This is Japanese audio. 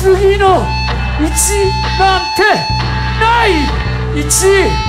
次の1なんてない1位